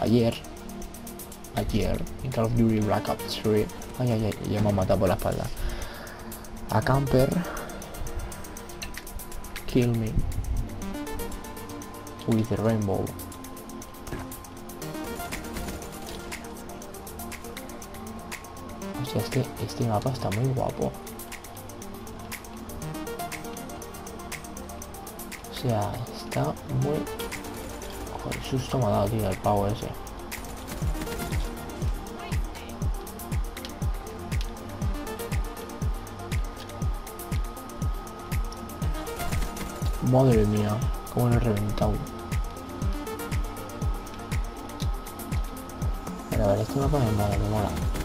ayer. Ayer. En Call of Duty Black Ops 3. Ay, ay, ay, ya me ha matado por la espalda. A Camper. Kill me. With the rainbow. O sea, este, este mapa está muy guapo. O sea, está muy... Joder, susto me ha dado, tío, el pavo ese. Madre mía, cómo lo he reventado. Pero a ver, este mapa me mola, me mola.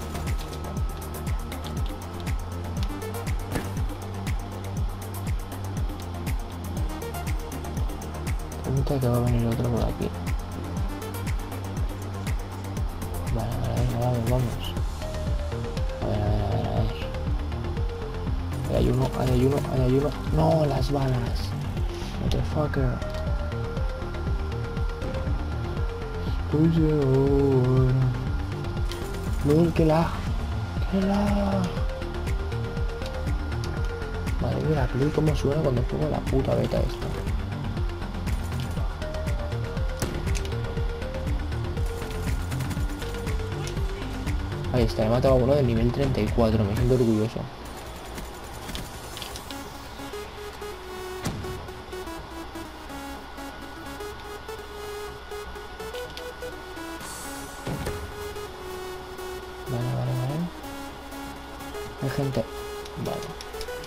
Que va a venir otro por aquí. Vale, vale, venga, vamos, vamos. A ver, a ver, a ver, a ver. Hay uno, hay uno, hay uno. No, las balas. Motherfucker. Lul, que la. Que la. Madre mía, cómo suena cuando juego la puta beta esta. Ahí está, he matado a uno del nivel 34, me siento orgulloso. Vale, vale, vale. Hay gente. Vale.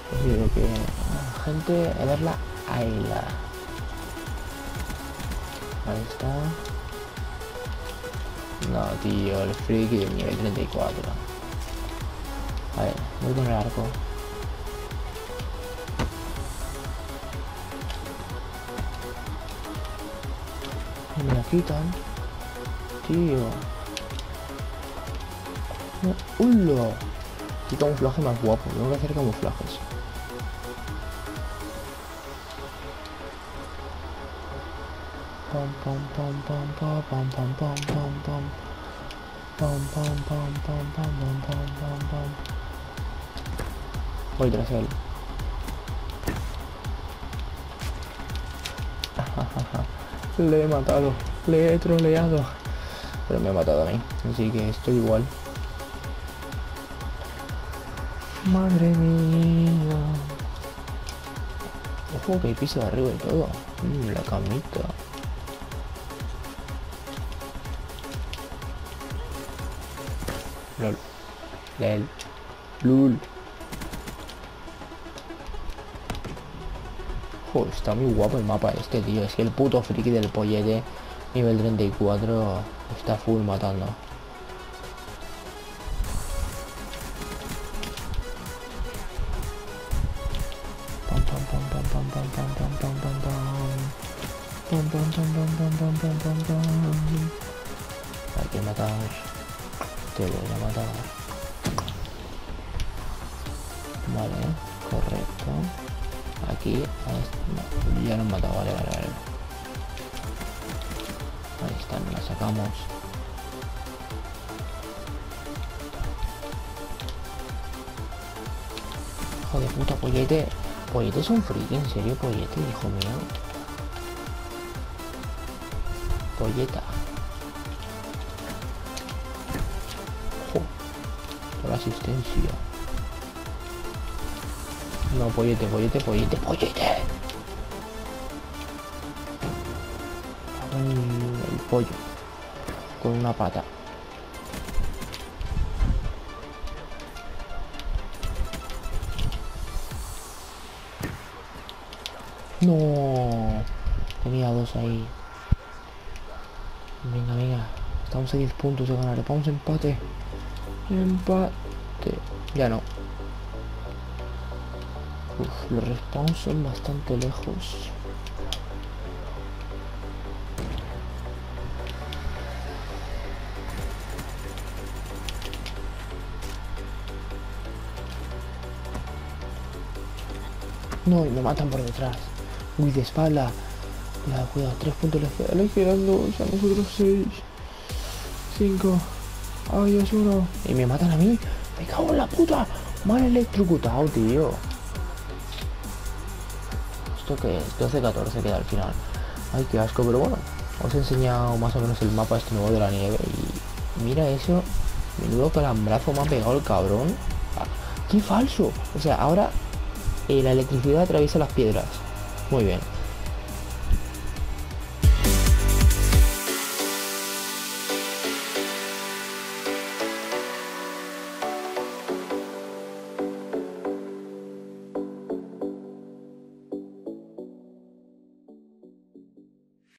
Pues digo que. Gente. A verla. Ahí la. Ahí está. No, tío, el friki de nivel 34. A ver, voy con el arco. Me la quitan. Tío. ¡Hola! Qué camuflaje más guapo. Tengo que hacer camuflajes. Pam pam pam pam pam pam pam pam pam pam pam pam pam pam pam pam pam pam pam Voy. Le he matado, le he troleado. Pero me ha matado a mí, así que estoy igual. Madre mía. Ojo que hay piso de arriba y todo. Mm, la camita. LOL. LOL. LOL. Joder, está muy guapo el mapa este, tío. Es que el puto friki del pollete nivel 34 está full matando. Hay que matar. A matar. Vale, correcto. Aquí, este- no, ya lo han matado, vale, vale, vale. Ahí están, la sacamos. Hijo de puta, pollete. Pollete es un friki, en serio, pollete, hijo mío. Polleta. La asistencia. No, pollete, pollete, pollete, pollete. El pollo. Con una pata. No. Tenía dos ahí. Venga, venga. Estamos a 10 puntos de ganar. Vamos a empate. Empate. Ya no. Uf, los respawns son bastante lejos. No, y me matan por detrás. Uy, de espalda. Cuidado, cuidado. Tres puntos les quedan. Les quedan. A nosotros seis. 5. Ay, es uno. Y me matan a mí. Me cago en la puta. Mal electrocutado, tío. ¿Esto qué es? 12-14 queda al final. Ay, qué asco, pero bueno. Os he enseñado más o menos el mapa este nuevo de la nieve. Y mira eso. Menudo calambrazo me ha pegado el cabrón. ¡Qué falso! O sea, ahora eh, la electricidad atraviesa las piedras. Muy bien.